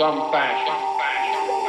in some fashion.